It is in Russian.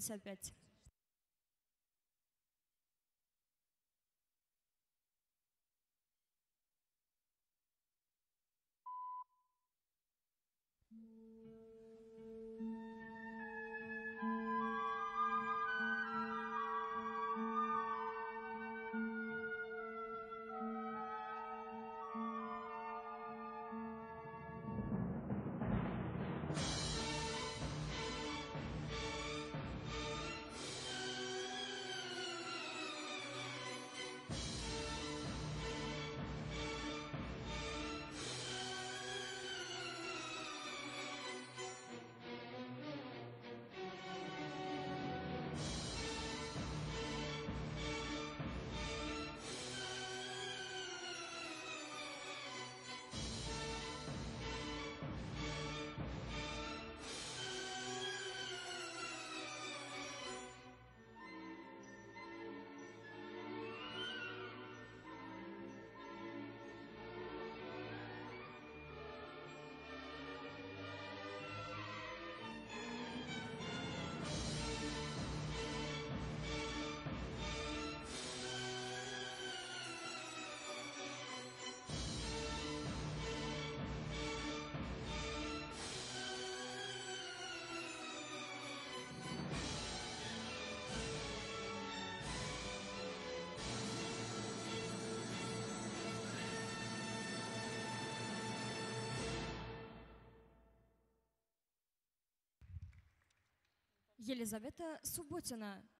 175. Елизавета Субботина,